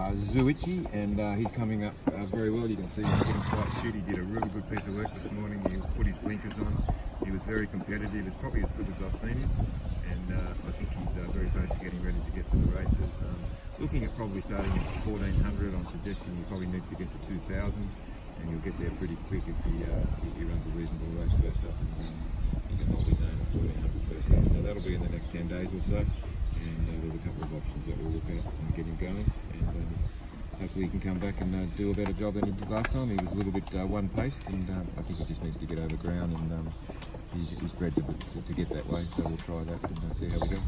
uh, Zuiichi, and uh, he's coming up uh, very well. You can see he's getting quite shoot. He did a really good piece of work this morning. He put his blinkers on. He was very competitive. It's probably as good as I've seen him, and uh, I think he's uh, very close to getting ready to get to the races. Um, looking at probably starting at 1400, I'm suggesting he probably needs to get to 2000, and you'll get there pretty quick if he, uh, if he runs a reasonable race first up, and um, he can hold his own at 1400 first up. So that'll be in the next 10 days or so and there's a couple of options that we'll look at and get him going. Hopefully he can come back and uh, do a better job than he did last time. He was a little bit uh, one-paced, and um, I think he just needs to get over ground. And um, he's, he's bred to, to, to, get that way, so we'll try that and uh, see how we go.